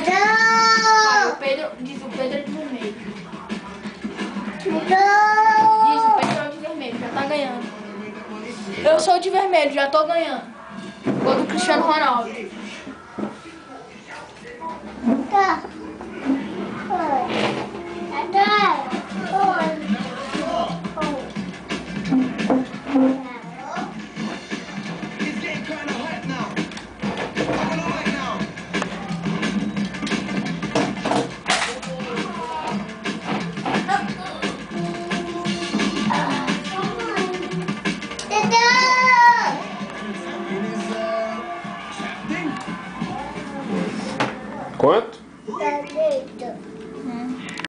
Cara, o Pedro diz o Pedro é de vermelho. Diz o Pedro é de vermelho, já tá ganhando. Eu sou de vermelho, já tô ganhando. Gol do Cristiano Ronaldo. Quanto? Planeta.